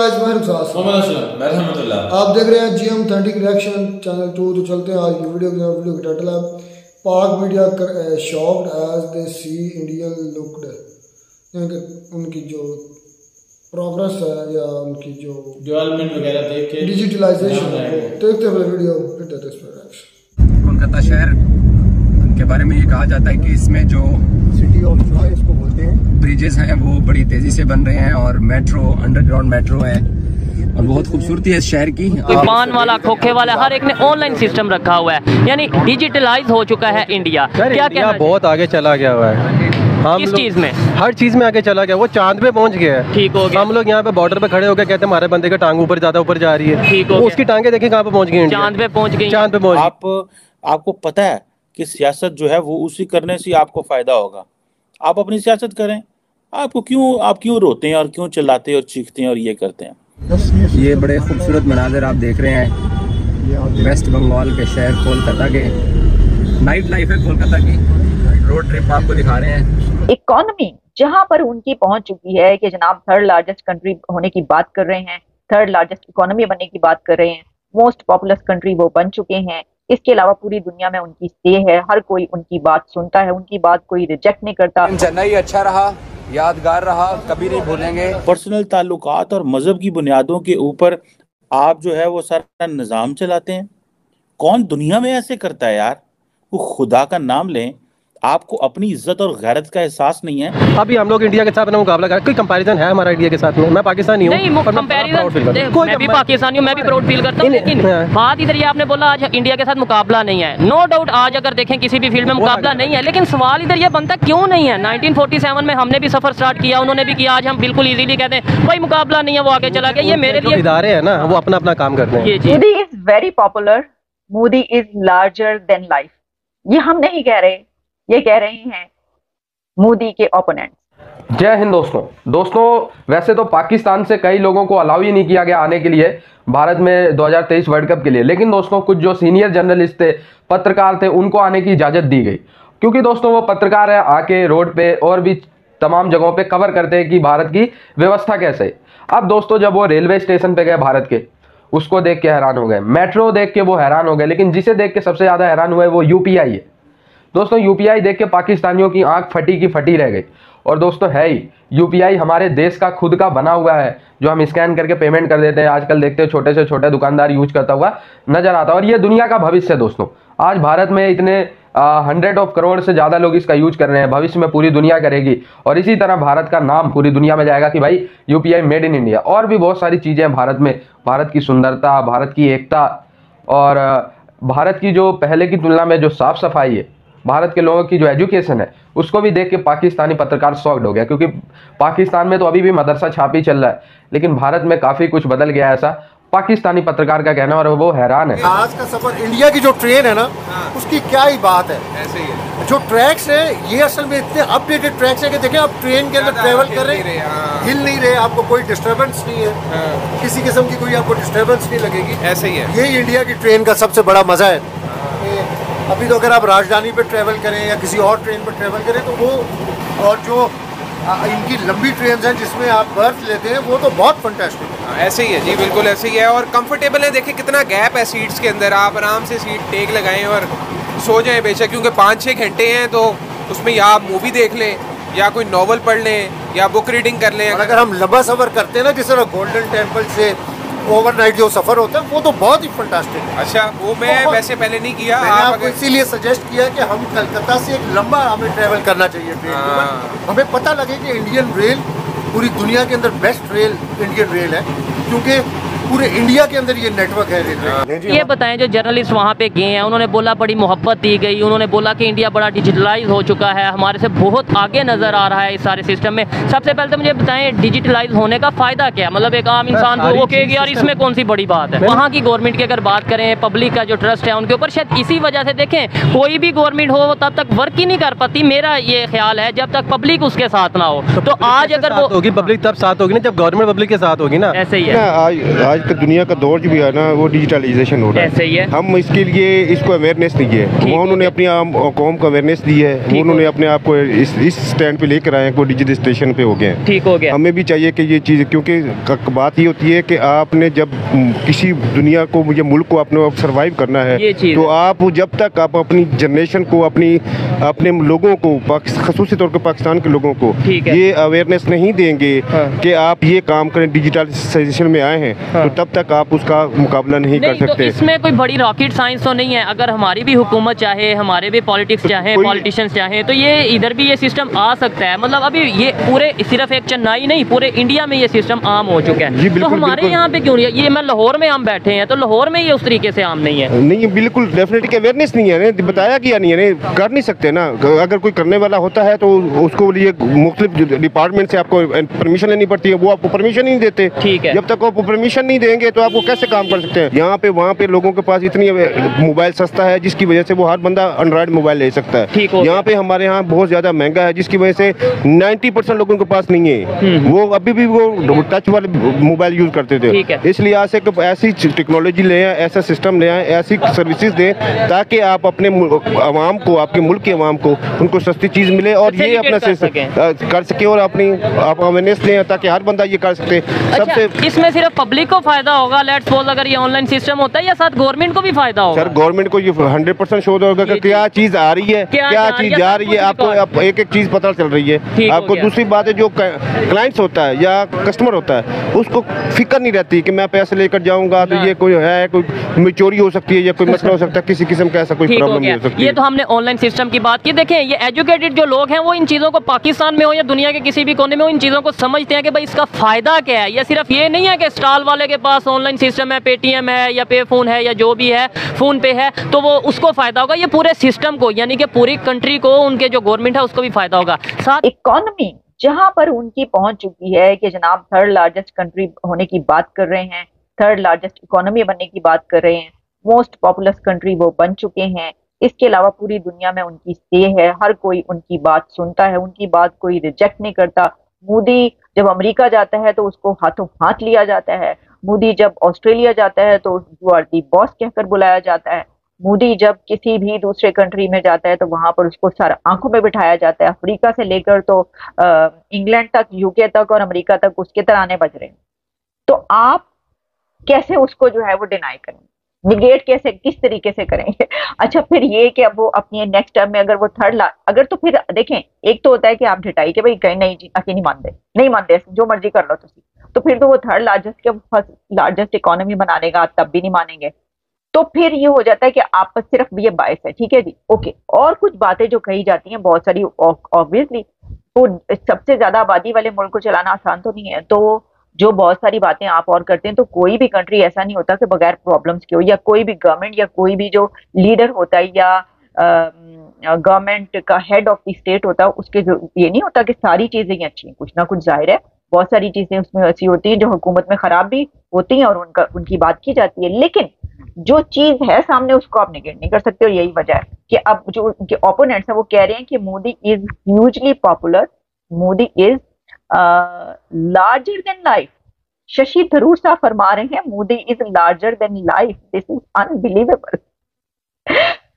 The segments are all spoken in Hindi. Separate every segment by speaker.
Speaker 1: गाइस मैं रुखसास आप देख रहे हैं GM thirty reaction channel two तो चलते हैं आज की वीडियो की वीडियो का टाइटल है Pak media shocked as they see Indian looked. यानी कि उनकी जो प्रोग्रेस है या उनकी जो
Speaker 2: डेवलपमेंट वगैरह देख के
Speaker 1: डिजिटलाइजेशन देखते हुए वीडियो। फिर देते इस पर रिएक्शन
Speaker 3: कोलकाता शहर। के बारे में ये कहा जाता है कि इसमें जो
Speaker 4: सिटी ऑफ़ जो है इसको बोलते हैं।
Speaker 3: ब्रिजेस हैं वो बड़ी तेज़ी से बन रहे हैं और मेट्रो अंडरग्राउंड मेट्रो है। और बहुत खूबसूरती है इस शहर की।
Speaker 5: कोई पान वाला खोखे वाला हर एक ने ऑनलाइन सिस्टम रखा हुआ है। यानी डिजिटलाइज हो चुका है इंडिया
Speaker 4: सर
Speaker 5: क्या
Speaker 4: बहुत आगे चला गया हुआ है। हम
Speaker 5: किस चीज़ में?
Speaker 4: हर चीज़ में आगे चला गया वो चाँद पे पहुँच गया है।
Speaker 5: ठीक हो गया।
Speaker 4: हम लोग यहाँ पे बॉर्डर पे खड़े होकर कहते हैं हमारे बंदे का टांग ऊपर ज़्यादा ऊपर जा रही है।
Speaker 5: ठीक हो
Speaker 4: उसकी टांगे देखिए कहाँ पे पहुँच गई।
Speaker 5: चाँद पे पहुँच गई
Speaker 4: चाँद पे पहुँच गई।
Speaker 2: आप आपको पता है कि सियासत जो है वो उसी करने से आपको फ़ायदा होगा। आप अपनी सियासत करें। आपको क्यों आप क्यों रोते हैं और क्यों चिल्लाते हैं और चीखते हैं और ये करते हैं?
Speaker 3: ये बड़े खूबसूरत मनाजिर आप देख रहे हैं। वेस्ट बंगाल के शहर कोलकाता के। नाइट लाइफ है कोलकाता की। रोड ट्रिप आपको दिखा रहे हैं।
Speaker 6: इकोनॉमी जहाँ पर उनकी पहुँच चुकी है कि जनाब थर्ड लार्जेस्ट कंट्री होने की बात कर रहे हैं थर्ड लार्जेस्ट इकोनॉमी बनने की बात कर रहे हैं मोस्ट पॉपुलस कंट्री वो बन चुके हैं। इसके अलावा पूरी दुनिया में उनकी स्टे है हर कोई उनकी बात सुनता है उनकी बात कोई रिजेक्ट नहीं करता।
Speaker 3: चेन्नई अच्छा रहा यादगार रहा कभी नहीं भूलेंगे।
Speaker 2: पर्सनल ताल्लुक और मज़हब की बुनियादों के ऊपर आप जो है वो सारा निज़ाम चलाते हैं। कौन दुनिया में ऐसे करता है यार? वो खुदा का नाम लें आपको अपनी इज़्ज़त और गैरत का एहसास नहीं है।
Speaker 4: अभी हम लोग इंडिया के साथ अपना मुकाबला कर कोई कंपैरिजन है हमारा इंडिया के साथ में? मैं पाकिस्तानी हूँ
Speaker 5: नहीं
Speaker 4: मैं करता हूँ।
Speaker 5: कंपैरिजन मैं भी पाकिस्तानी हूँ मैं भी प्राउड फील करता हूँ लेकिन
Speaker 4: हाँ।
Speaker 5: बात इधर ये आपने बोला आज इंडिया के साथ मुकाबला नहीं है। नो डाउट आज अगर देखें किसी भी फ़ील्ड में मुकाबला नहीं है लेकिन सवाल इधर ये बनता क्यों नहीं है? 1947 में हमने भी सफ़र स्टार्ट किया उन्होंने भी किया आज हम बिल्कुल इजीली कहते हैं कोई मुकाबला नहीं है वो आगे चला गया। ये मेरे लिए
Speaker 4: इदारे हैं ना वो अपना अपना काम करते हैं।
Speaker 6: Modi is very popular Modi is larger than life ये हम नहीं कह रहे। ये कह रही हैं मोदी के ओपोनेंट
Speaker 7: जय हिंद दोस्तों। दोस्तों, वैसे तो पाकिस्तान से कई लोगों को अलाउ ही नहीं किया गया आने के लिए भारत में 2023 वर्ल्ड कप के लिए। लेकिन दोस्तों, कुछ जो सीनियर जर्नलिस्ट थे, पत्रकार थे, उनको आने की इजाज़त दी गई। क्योंकि दोस्तों, वो पत्रकार है, आके रोड पे और भी तमाम जगहों पे कवर करते हैं कि भारत की व्यवस्था कैसे। है अब दोस्तों, जब वो रेलवे स्टेशन पे गए भारत के, उसको देख के हैरान हो गए। मेट्रो देख के वो हैरान हो गए, लेकिन जिसे देख के सबसे ज़्यादा हैरान हुए वो यूपीआई है। दोस्तों यूपीआई देख के पाकिस्तानियों की आँख फटी की फटी रह गई। और दोस्तों, है ही यूपीआई हमारे देश का खुद का बना हुआ है, जो हम स्कैन करके पेमेंट कर देते हैं। आजकल देखते हैं, छोटे से छोटे दुकानदार यूज़ करता हुआ नज़र आता है। और ये दुनिया का भविष्य है दोस्तों। आज भारत में इतने हंड्रेड ऑफ़ करोड़ से ज़्यादा लोग इसका यूज़ कर रहे हैं। भविष्य में पूरी दुनिया करेगी। और इसी तरह भारत का नाम पूरी दुनिया में जाएगा कि भाई यूपीआई मेड इन इंडिया और भी बहुत सारी चीज़ें हैं भारत में। भारत की सुंदरता, भारत की एकता। और भारत की जो पहले की तुलना में जो साफ़ सफ़ाई है भारत के लोगों की जो एजुकेशन है उसको भी देख के पाकिस्तानी पत्रकार सॉक्ड हो गया क्योंकि पाकिस्तान में तो अभी भी मदरसा छापी चल रहा है लेकिन भारत में काफ़ी कुछ बदल गया है ऐसा पाकिस्तानी पत्रकार का कहना और वो हैरान है।
Speaker 8: आज का सफ़र इंडिया की जो ट्रेन है ना उसकी क्या ही बात है। ऐसे ही है। जो ट्रैक्स है ये असल में इतने अपडेटेड ट्रैक्स है कि देखें आप ट्रेन के अंदर ट्रेवल कर रहे हैं हिल नहीं रहे आपको कोई डिस्टरबेंस नहीं है किसी किस्म की कोई आपको डिस्टरबेंस नहीं लगेगी। ऐसे ही है। यही इंडिया की ट्रेन का सबसे बड़ा मज़ा है। अभी तो अगर आप राजधानी पर ट्रैवल करें या किसी और ट्रेन पर ट्रैवल करें तो वो और जो इनकी लंबी ट्रेन हैं जिसमें आप बर्थ लेते हैं वो तो बहुत फंटेस्टिक है।
Speaker 9: ऐसे ही है जी बिल्कुल ऐसे ही है और कंफर्टेबल है। देखिए कितना गैप है सीट्स के अंदर। आप आराम से सीट टेक लगाएँ और सो जाएँ बेशक क्योंकि पाँच छः घंटे हैं तो उसमें या आप मूवी देख लें या कोई नॉवल पढ़ लें या बुक रीडिंग कर लें।
Speaker 8: अगर हम लंबा सफ़र करते हैं ना जिस तरह गोल्डन टेंपल से ओवरनाइट जो सफ़र होता है वो तो बहुत ही फंटास्टिक है
Speaker 9: अच्छा वो मैं वैसे पहले नहीं किया
Speaker 8: मैंने
Speaker 9: आप
Speaker 8: आपको इसीलिए सजेस्ट किया कि हम कलकत्ता से एक लंबा हमें ट्रैवल करना चाहिए ट्रेन
Speaker 9: हाँ।
Speaker 8: हमें पता लगे कि इंडियन रेल पूरी दुनिया के अंदर बेस्ट रेल इंडियन रेल है क्योंकि पूरे इंडिया के अंदर ये नेटवर्क है रेलवे।
Speaker 5: ये बताएँ जो जर्नलिस्ट वहाँ पे गए हैं उन्होंने बोला बड़ी मोहब्बत दी गई उन्होंने बोला कि इंडिया बड़ा डिजिटलाइज हो चुका है हमारे से बहुत आगे नज़र आ रहा है इस सारे सिस्टम में। सबसे पहले तो मुझे बताएँ डिजिटलाइज होने का फ़ायदा क्या है? मतलब एक आम इंसान को ओके
Speaker 4: चीज़
Speaker 5: यार इसमें कौन सी बड़ी बात है? वहाँ की गवर्नमेंट की अगर बात करें पब्लिक का जो ट्रस्ट है उनके ऊपर शायद इसी वजह से देखें कोई भी गवर्नमेंट हो तब तक वर्क ही नहीं कर पाती मेरा ये ख्याल है जब तक पब्लिक उसके साथ ना हो। तो आज अगर वो
Speaker 4: होगी पब्लिक तब साथ होगी ना जब गवर्नमेंट पब्लिक के साथ होगी ना।
Speaker 5: ऐसे ही
Speaker 10: ना
Speaker 5: है
Speaker 10: आज आज का दुनिया का दौर जो भी है ना वो डिजिटलाइजेशन हो रहा है।
Speaker 5: सही है
Speaker 10: हम इसके लिए इसको अवेयरनेस नहीं है। वो उन्होंने अपनी आम कौम को अवेयरनेस दी है। वो उन्होंने अपने आप को इस इस स्टैंड पे लेकर आए हैं वो डिजिटल स्टेशन पे हो गए हैं।
Speaker 5: ठीक हो गया।
Speaker 10: हमें भी चाहिए कि ये चीज़ क्योंकि बात ये होती है कि आपने जब किसी दुनिया को मुझे मुल्क को अपने सर्वाइव करना है तो आप जब तक आप अपनी जनरेशन को अपनी अपने लोगों को खसूस तौर पर पाकिस्तान के लोगों को ये अवेयरनेस नहीं देंगे
Speaker 5: हाँ।
Speaker 10: कि आप ये काम करें डिजिटलाइजेशन में आए हैं
Speaker 5: हाँ।
Speaker 10: तो तब तक आप उसका मुकाबला नहीं,
Speaker 5: नहीं कर तो
Speaker 10: सकते।
Speaker 5: इसमें कोई बड़ी रॉकेट साइंस तो नहीं है। अगर हमारी भी हुकूमत चाहे हमारे भी पॉलिटिक्स चाहे
Speaker 10: कोई-
Speaker 5: पॉलिटिशियंस चाहे तो ये इधर भी ये सिस्टम आ सकता है। मतलब अभी ये पूरे सिर्फ़ एक चेन्नई नहीं पूरे इंडिया में ये सिस्टम आम हो चुका है। तो
Speaker 10: बिल्कुल,
Speaker 5: हमारे यहाँ पे क्यों नहीं ये मैं लाहौर में हम बैठे हैं तो लाहौर में ये उस तरीके से आम नहीं है।
Speaker 10: नहीं बिल्कुल डेफिनेटली अवेयरनेस नहीं है बताया किया नहीं है कर नहीं सकते ना। अगर कोई करने वाला होता है तो उसको लिए मुख्तलिफ़ डिपार्टमेंट से आपको परमिशन लेनी पड़ती है। वो आपको परमिशन ही नहीं देते।
Speaker 5: ठीक है।
Speaker 10: जब तक वो परमिशन नहीं देंगे तो आपको कैसे काम कर सकते हैं? यहाँ पे वहाँ पे लोगों के पास इतनी मोबाइल सस्ता है जिसकी वजह से वो हर बंदा एंड्रॉयड मोबाइल ले सकता है। यहाँ पे हमारे यहाँ बहुत ज़्यादा महँगा है जिसकी वजह से 90 परसेंट लोगों के पास नहीं है। वो अभी भी वो टच वाले मोबाइल यूज़ करते थे। इसलिए आज से एक ऐसी टेक्नोलॉजी ले आए ऐसा सिस्टम ले आए ऐसी सर्विसेज़ दें ताकि आप अपने आवाम को आपके मुल्क के आवाम को उनको सस्ती चीज़ मिले और ये अपना
Speaker 5: कर सकें।
Speaker 10: कर सके और अपनी आप अवेयरनेस दें ताकि हर बंदा ये कर सकते। सबसे
Speaker 5: अच्छा इसमें सिर्फ़ पब्लिक को फ़ायदा होगा? लेट्स सपोज़ अगर ये ऑनलाइन सिस्टम होता है या साथ गवर्नमेंट को भी फ़ायदा होगा?
Speaker 10: सर गवर्नमेंट को ये हंड्रेड परसेंट शो होगा कि क्या चीज़ आ रही है
Speaker 5: क्या
Speaker 10: क्या चीज़ जा रही है आपको आप एक एक चीज़ पता चल रही है। आपको दूसरी बात है जो क्लाइंट्स होता है या कस्टमर होता है उसको फ़िक्र नहीं रहती कि मैं पैसे लेकर जाऊँगा तो ये कोई है कोई चोरी हो सकती है या कोई मसला हो सकता है किसी किस्म का ऐसा कोई प्रॉब्लम नहीं हो सकती
Speaker 5: ये तो हमने ऑनलाइन सिस्टम की बात की। देखें ये एजुकेटेड जो लोग हैं वो इन चीज़ों को पाकिस्तान में हो या दुनिया के किसी भी कोने में हो इन चीज़ों को समझते हैं कि भाई इसका फ़ायदा क्या है। या सिर्फ़ ये नहीं है कि स्टॉल वाले के पास ऑनलाइन सिस्टम है पेटीएम है, या पे फ़ोन है, या जो भी है फ़ोन पे है तो वो उसको फ़ायदा होगा, ये पूरे सिस्टम को, यानी कि पूरी कंट्री को, उनके जो गवर्नमेंट है, उसको भी फ़ायदा होगा। साथ
Speaker 6: इकोनॉमी जहाँ पर उनकी पहुँच चुकी है कि जनाब थर्ड लार्जेस्ट कंट्री होने की बात कर रहे हैं थर्ड लार्जेस्ट इकोनॉमी बनने की बात कर रहे हैं मोस्ट पॉपुलस कंट्री वो बन चुके हैं, इसके अलावा पूरी दुनिया में उनकी स्टे है, हर कोई उनकी बात सुनता है, उनकी बात कोई रिजेक्ट नहीं करता। मोदी जब अमेरिका जाता है तो उसको हाथों हाथ लिया जाता है मोदी जब ऑस्ट्रेलिया जाता है तो यू आर दी बॉस कहकर बुलाया जाता है। मोदी जब किसी भी दूसरे कंट्री में जाता है तो वहाँ पर उसको सर आँखों में बिठाया जाता है। अफ्रीका से लेकर तो इंग्लैंड तक यूके तक और अमेरिका तक उसके तराने बज रहे हैं। तो आप कैसे उसको जो है वो डिनाई करेंगे? निगेट कैसे, किस तरीके से करेंगे? अच्छा फिर ये कि अब वो अपनी नेक्स्ट टर्म में अगर वो थर्ड ला, अगर तो फिर देखें, एक तो होता है कि आप ढिटाई के भाई कहीं नहीं जी अकी नहीं मानते नहीं मानते जो मर्ज़ी कर लो तुम तो फिर तो वो थर्ड लार्जेस्ट के फ़र्स्ट लार्जेस्ट इकोनॉमी बनाने का तब भी नहीं मानेंगे। तो फिर ये हो जाता है कि आप सिर्फ़ ये बायस है, ठीक है जी? ओके और कुछ बातें जो कही जाती हैं, बहुत सारी ऑब्वियसली तो सबसे ज़्यादा आबादी वाले मुल्क को चलाना आसान तो नहीं है। तो जो बहुत सारी बातें आप और करते हैं तो कोई भी कंट्री ऐसा नहीं होता कि बगैर प्रॉब्लम्स के हो, या कोई भी गवर्नमेंट या कोई भी जो लीडर होता है, या गवर्नमेंट का हेड ऑफ़ द स्टेट होता है, उसके ये नहीं होता कि सारी चीज़ें ही अच्छी हैं, कुछ ना कुछ ज़ाहिर है। बहुत सारी चीज़ें उसमें ऐसी होती हैं जो हुकूमत में खराब भी होती हैं और उनका, उनकी बात की जाती है। लेकिन जो चीज़ है सामने, उसको आप निगेट नहीं कर सकते और यही वजह है कि अब जो उनके ओपोनेंट्स हैं, वो कह रहे हैं कि Modi is hugely popular Modi is larger than life Shashi Tharoor साहब फरमा रहे हैं, Modi is larger than life this is unbelievable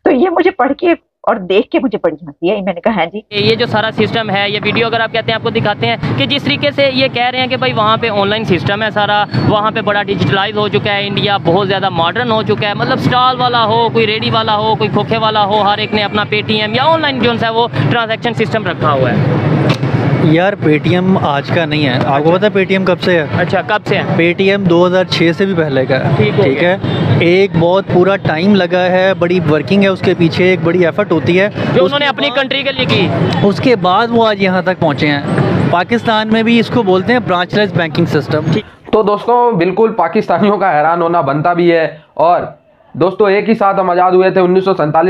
Speaker 6: तो ये मुझे पढ़ के और देख के मुझे बड़ी हँसी आई। मैंने कहा, है जी।
Speaker 5: ये जो सारा सिस्टम है, ये वीडियो अगर आप कहते हैं, आपको दिखाते हैं कि जिस तरीके से ये कह रहे हैं कि भाई वहाँ पे ऑनलाइन सिस्टम है सारा, वहाँ पे बड़ा डिजिटलाइज हो चुका है इंडिया बहुत ज़्यादा मॉडर्न हो चुका है मतलब स्टॉल वाला हो, कोई रेडी वाला हो, कोई खोखे वाला हो, हर एक ने अपना पेटीएम या ऑनलाइन जो है वो ट्रांजेक्शन सिस्टम रखा हुआ है।
Speaker 11: यार पेटीएम आज का नहीं है। आपको पता है पेटीएम कब से है?
Speaker 5: अच्छा कब से है?
Speaker 11: पेटीएम 2006 से भी पहले का है
Speaker 5: ठीक
Speaker 11: ठीक है? एक बहुत पूरा टाइम लगा है बड़ी वर्किंग है उसके पीछे एक बड़ी एफर्ट होती है।
Speaker 5: जो उन्होंने अपनी कंट्री के लिए की।
Speaker 11: उसके बाद वो आज यहाँ तक पहुँचे हैं। पाकिस्तान में भी इसको बोलते हैं ब्रांचलेस बैंकिंग सिस्टम
Speaker 7: तो दोस्तों बिल्कुल पाकिस्तानियों का हैरान होना बनता भी है। और दोस्तों एक ही साथ हम आज़ाद हुए थे उन्नीस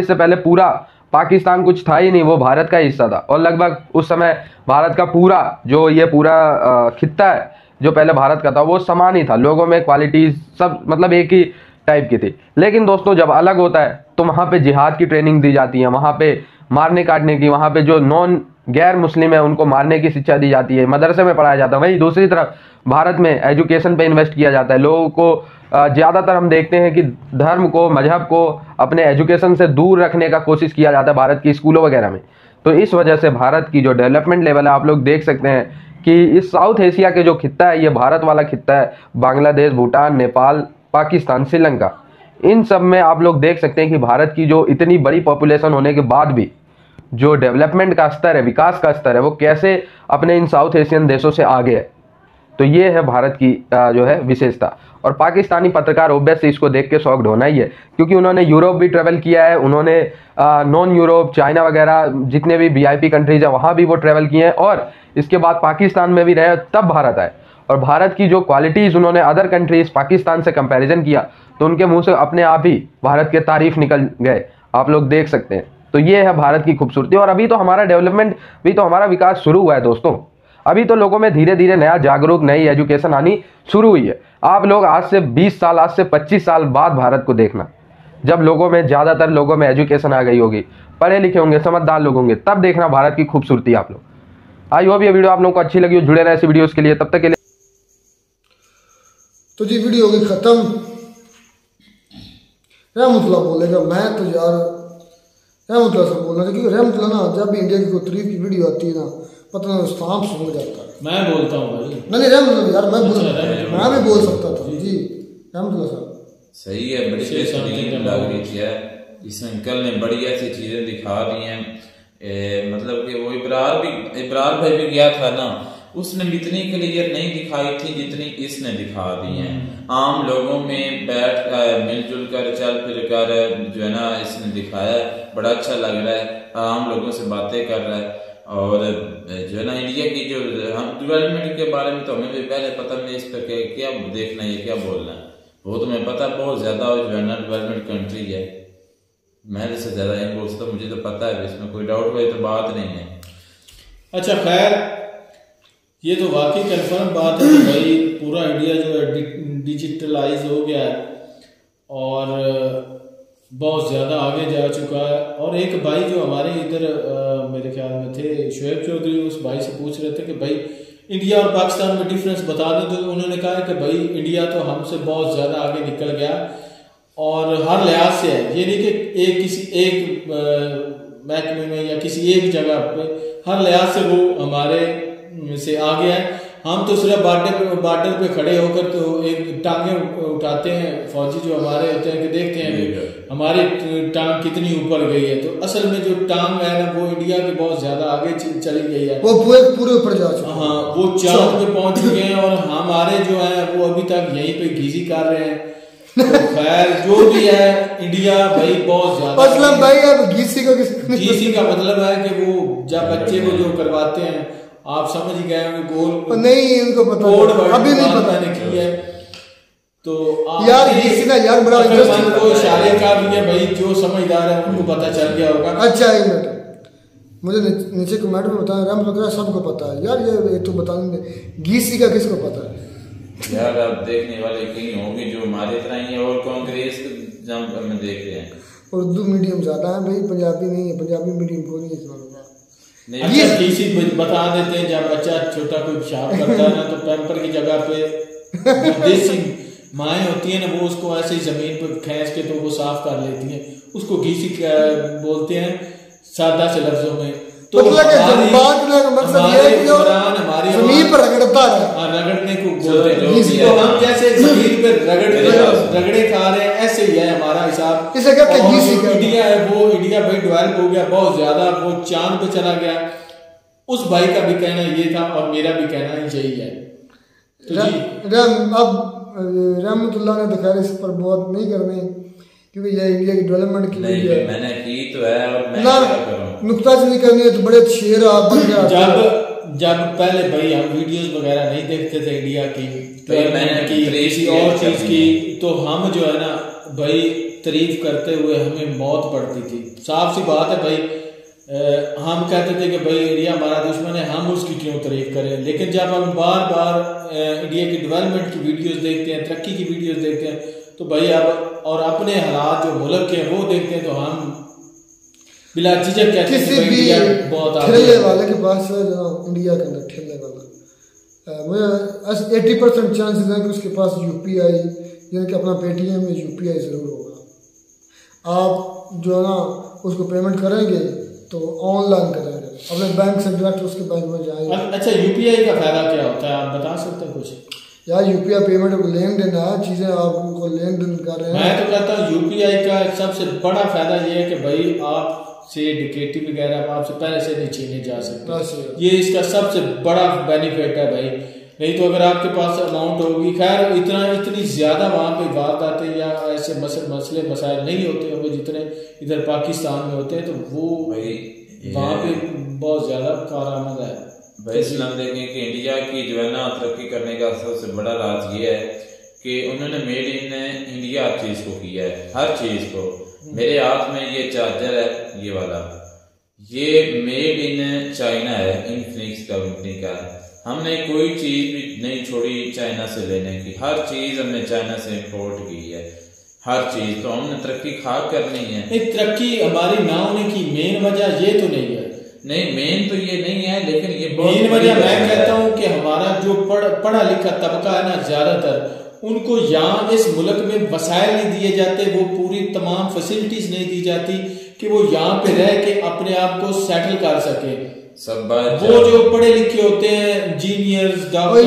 Speaker 7: से पहले पूरा। पाकिस्तान कुछ था ही नहीं, वो भारत का हिस्सा था। और लगभग उस समय भारत का पूरा जो ये पूरा खित्ता है, जो पहले भारत का था, वो समान ही था। लोगों में क्वालिटीज सब मतलब एक ही टाइप की थी। लेकिन दोस्तों, जब अलग होता है तो वहाँ पे जिहाद की ट्रेनिंग दी जाती है। वहाँ पे मारने काटने की, वहाँ पे जो नॉन गैर मुस्लिम है, उनको मारने की शिक्षा दी जाती है। मदरसे में पढ़ाया जाता है। वहीं दूसरी तरफ़ भारत में एजुकेशन पे इन्वेस्ट किया जाता है। लोगों को ज़्यादातर हम देखते हैं कि धर्म को, मज़हब को अपने एजुकेशन से दूर रखने का कोशिश किया जाता है भारत की स्कूलों वगैरह में। तो इस वजह से भारत की जो डेवलपमेंट लेवल है, आप लोग देख सकते हैं कि इस साउथ एशिया के जो खिता है, ये भारत वाला खिता है। बांग्लादेश, भूटान, नेपाल, पाकिस्तान, श्रीलंका। इन सब में आप लोग देख सकते हैं कि भारत की जो इतनी बड़ी पॉपुलेशन होने के बाद भी जो डेवलपमेंट का स्तर है, विकास का स्तर है, वो कैसे अपने इन साउथ एशियन देशों से आगे है। तो ये है भारत की जो है विशेषता। और पाकिस्तानी पत्रकार ओबियसली इसको देख के शॉक्ड होना ही है, क्योंकि उन्होंने यूरोप भी ट्रेवल किया है, उन्होंने नॉन यूरोप चाइना वगैरह, जितने भी वीआईपी कंट्रीज़ हैं, वहाँ भी वो ट्रेवल किए हैं, और इसके बाद पाकिस्तान में भी रहे तब भारत आए। और भारत की जो क्वालिटीज़ उन्होंने अदर कंट्रीज़ पाकिस्तान से कंपैरिजन किया तो उनके मुँह से अपने आप ही भारत के तारीफ़ निकल गए। आप लोग देख सकते हैं। तो ये है भारत की खूबसूरती, और अभी तो हमारा डेवलपमेंट भी तो हमारा विकास शुरू हुआ है दोस्तों। अभी तो लोगों में धीरे धीरे नया जागरूक, नई एजुकेशन आनी शुरू हुई है। आप लोग आज से 20 साल, आज से 25 साल बाद भारत को देखना। जब लोगों में, ज़्यादातर लोगों में एजुकेशन आ गई होगी पढ़े लिखे होंगे, समझदार लोग होंगे, तब देखना भारत की खूबसूरती आप लोग। आई होप ये वीडियो आप लोगों को अच्छी लगी हो। जुड़े रहे ऐसी वीडियोस के लिए। तब तक के लिए
Speaker 1: तो जी, वीडियो होगी ख़त्म। रहमतुल्ला बोलेगा मैं तो यार रहमतुल्ला से बोलना क्योंकि रहमतुल्ला ना, जब भी इंडिया की कोई तरीफ की वीडियो आती है ना पता नहीं सांप सूंघ जाता है।
Speaker 12: मैं बोलता हूँ भाई।
Speaker 1: नहीं रहमतुल्ला यार मैं बोल मैं भी बोल सकता था। जी। रहमतुल्ला साहब
Speaker 13: सही है बड़ी बेहतरीन लग रही थी इस अंकल ने बड़ी ऐसी चीज़ें दिखा दी हैं। मतलब कि वो इब्रार भी इब्रार भाई भी गया था ना उसने इतनी क्लियर नहीं दिखाई थी जितनी इसने दिखा दी है। आम लोगों में बैठ कर मिलजुल कर चल फिर कर जो है ना इसने दिखाया। बड़ा अच्छा लग रहा है। आम लोगों से बातें कर रहा है। और जो है ना इंडिया की जो, हम डेवलपमेंट के बारे में तो हमें भी पहले पता नहीं, इस पर क्या देखना है क्या बोलना है? वो तो मैं पता, बहुत ज़्यादा जो है ना डेवलपमेंट कंट्री है। मैं जैसे ज़्यादा इंग्लिश तो मुझे तो पता है, इसमें कोई डाउट हुई तो बात नहीं है।
Speaker 12: अच्छा खैर, ये तो वाकई कन्फर्म बात है भाई पूरा इंडिया जो है डिजिटलाइज हो गया है। और बहुत ज़्यादा आगे जा चुका है। और एक भाई जो हमारे इधर मेरे ख्याल में थे, शुएब चौधरी, उस भाई से पूछ रहे थे कि भाई, इंडिया और पाकिस्तान में डिफरेंस बता दें। तो उन्होंने कहा कि भाई, इंडिया तो हमसे बहुत ज़्यादा आगे निकल गया और हर लिहाज से है। ये नहीं कि एक किसी, एक महकमे में या किसी एक जगह पे, हर लिहाज से वो हमारे से आगे है। हम तो सिर्फ़ बार्डर पे बॉर्डर पे खड़े होकर तो एक टांगे उठाते हैं फौजी जो हमारे होते हैं कि देखते हैं हमारी टांग कितनी ऊपर गई है। तो असल में जो टांग है ना वो इंडिया के बहुत ज़्यादा आगे चली गई है।
Speaker 1: वो पूरे पूरे ऊपर जा चुके
Speaker 12: हाँ। वो चाँद पे पहुँच चुके हैं और हमारे जो है वो अभी तक यहीं पे घीसी कर रहे हैं। तो खैर जो भी है इंडिया भाई बहुत ज़्यादा
Speaker 1: मतलब भाई अब घीसी का
Speaker 12: घीसी का मतलब है कि वो जब बच्चे को जो करवाते हैं आप समझ गए होंगे गोल
Speaker 1: नहीं इनको पता अभी नहीं पता
Speaker 12: मैंने की है। तो
Speaker 1: यार इसी ना यार बड़ा इंटरेस्टिंग
Speaker 12: को इशारे का भी है भाई जो समझदार है उनको पता चल गया होगा।
Speaker 1: अच्छा एक मिनट मुझे नीचे कमेंट में बताया राम लग रहा सबको पता है। यार ये तो बता घीसी का किसको पता है?
Speaker 13: यार आप देखने वाले कहीं होंगे जो हमारे तरह ही और कांग्रेस में देख रहे हैं?
Speaker 1: उर्दू मीडियम ज़्यादा है भाई पंजाबी नहीं है पंजाबी मीडियम को नहीं इस्तेमाल
Speaker 12: अच्छा किसी बता देते हैं जब बच्चा छोटा कोई पेशाब करता है ना तो पैम्पर की जगह पे देसी माए होती है ना वो उसको ऐसे ही ज़मीन पर खेच के तो वो साफ़ कर लेती हैं। उसको घीसी बोलते हैं सादा से लफ्जों में
Speaker 1: मतलब कि बात का मतलब ये है कि ज़मीन पर रगड़ता है।
Speaker 12: रगड़ने को बोलते हैं तो हम जैसे ज़मीन पे रगड़ रगड़े खा रहे हैं ऐसे ही है हमारा हिसाब।
Speaker 1: इसे कहते हैं? घीसी
Speaker 12: इंडिया है वो इंडिया भाई डेवलप हो गया बहुत ज़्यादा वो चाँद पे चला गया। उस भाई का भी कहना ये था और मेरा भी कहना यही है।
Speaker 1: तो जी। अब रहमतुल्लाह ने तो खैर इस पर बहुत नहीं करने। क्योंकि ये इंडिया की डेवलपमेंट के लिए
Speaker 13: मैंने की तो है और मैं
Speaker 1: ना नुकता नहीं करनी है तो बड़े शेर आप बन गया
Speaker 12: जब जब पहले भाई हम वीडियोस वगैरह नहीं देखते थे इंडिया की तो मैंने की किसी और चीज़ की तो हम जो है ना भाई तारीफ़ करते हुए हमें मौत पड़ती थी। साफ़ सी बात है भाई हम कहते थे कि भाई इंडिया हमारा दुश्मन है हम उसकी क्यों तारीफ़ करें? लेकिन जब हम बार बार इंडिया की डेवलपमेंट की वीडियोस देखते हैं तरक्की की वीडियोस देखते हैं तो भाई अब और अपने हालात जो मुल्क के वो देखते हैं तो हम बिला झिझक कहते हैं
Speaker 1: किसी भी
Speaker 12: बहुत
Speaker 1: ठेले वाले के पास जो इंडिया के अंदर ठेले वाला। मुझे एट्टी परसेंट चांसेस है कि उसके पास यूपीआई यानी कि अपना पेटीएम में यूपीआई ज़रूर होगा। आप जो है ना उसको पेमेंट करेंगे तो ऑनलाइन करेंगे। अपने बैंक से डायरेक्ट उसके बैंक में जाएँगे।
Speaker 12: अच्छा यूपीआई का फ़ायदा क्या होता है? आप बता सकते हैं कुछ?
Speaker 1: यार यूपीआई पेमेंट लेन देन है चीज़ें आप उनको लेन देन कर रहे हैं।
Speaker 12: मैं तो कहता हूँ यूपीआई का सबसे बड़ा फ़ायदा ये है कि भाई आप से डिकेटी वगैरह आपसे पहले से नहीं छीने जा सकते। ये इसका सबसे बड़ा बेनिफिट है भाई। नहीं तो अगर आपके पास अमाउंट होगी खैर इतना इतनी ज़्यादा वहाँ पे वारदातें या ऐसे मसल मसले मसाइल नहीं होते होंगे जितने इधर पाकिस्तान में होते हैं तो वो वहाँ पे बहुत ज़्यादा कारआमद है।
Speaker 13: इस्लाम देखें कि इंडिया की जो है ना तरक्की करने का सबसे बड़ा राज ये है कि उन्होंने मेड इन इंडिया हर चीज़ को किया है हर चीज़ को। मेरे हाथ में ये चार्जर है ये वाला। ये मेड इन चाइना है इनफिनिक्स कंपनी का। हमने कोई चीज़ भी नहीं छोड़ी चाइना से लेने की। हर चीज़ हमने चाइना से इंपोर्ट की है। हर चीज़। तो हमने तरक्की खा करनी है।
Speaker 12: नहीं तरक्की हमारी ना होने की मेन वजह ये तो नहीं है।
Speaker 13: नहीं मेन तो ये नहीं है लेकिन ये
Speaker 12: मेन वजह मैं कहता हूँ कि हमारा जो पढ़ पढ़ा लिखा तबका है ना ज़्यादातर उनको यहाँ इस मुल्क में वसायल नहीं दिए जाते वो पूरी तमाम फैसिलिटीज़ नहीं दी जाती कि वो यहाँ पे रह के अपने आप को सेटल कर सके।
Speaker 13: सब बात
Speaker 12: वो जो पढ़े लिखे होते हैं इंजीनियर्स डॉक्टर।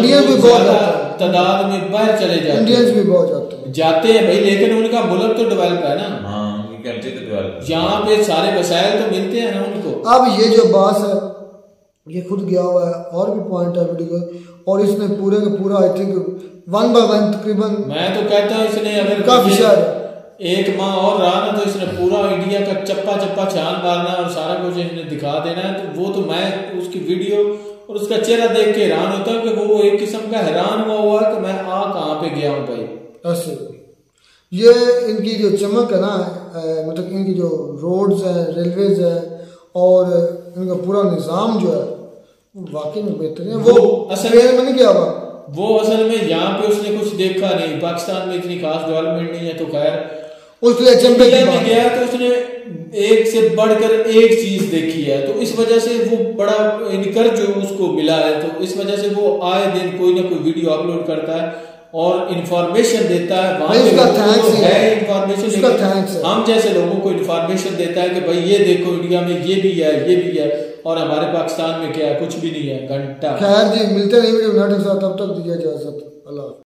Speaker 12: तादाद में बाहर चले जाते
Speaker 1: इंडियंस
Speaker 12: हैं।
Speaker 1: भी बहुत जाते हैं।
Speaker 12: जाते हैं भाई लेकिन उनका मुल्क तो डेवलप है ना।
Speaker 13: हाँ।
Speaker 12: यहाँ पे सारे वसाइल तो मिलते हैं ना उनको।
Speaker 1: अब ये जो बास है ये खुद गया हुआ है और भी पॉइंट है वीडियो और इसने पूरे का पूरा I think one by one तकरीबन
Speaker 12: मैं तो कहता हूँ इसने अगर
Speaker 1: काफ़ी शायद।
Speaker 12: एक माह और रहा ना तो इसने पूरा इंडिया का चप्पा चप्पा छान मारना और सारा कुछ इसने दिखा देना है। तो वो तो मैं उसकी वीडियो और उसका चेहरा देख के हैरान होता हूँ कि वो एक किस्म का हैरान हुआ हुआ है कि मैं आ कहाँ पे गया हूँ भाई।
Speaker 1: ऐसे। ये इनकी जो चमक है ना मतलब इनकी जो रोड्स हैं रेलवेज है और इनका पूरा निज़ाम जो है वाकई में बेहतरीन है। वो
Speaker 12: असल
Speaker 1: में नहीं गया हुआ।
Speaker 12: वो असल में यहाँ पे उसने कुछ देखा नहीं। पाकिस्तान में इतनी खास डेवलपमेंट नहीं है तो खैर। इंडिया में गया तो उसने एक से बढ़कर एक चीज़ देखी है। तो इस वजह से वो बड़ा इनकर जो उसको मिला है। तो इस वजह से वो आए दिन कोई ना कोई वीडियो अपलोड करता है। और इंफॉर्मेशन देता है वहाँ पे लोगों को है। इंफॉर्मेशन
Speaker 1: है।
Speaker 12: हम जैसे लोगों को इंफॉर्मेशन देता है कि भाई ये देखो इंडिया में ये भी है ये भी है और हमारे पाकिस्तान में क्या है कुछ भी नहीं है घंटा
Speaker 1: खैर जी मिलते नहीं वीडियो तब तक दीजिए इजाज़त अल्लाह हाफ़िज़।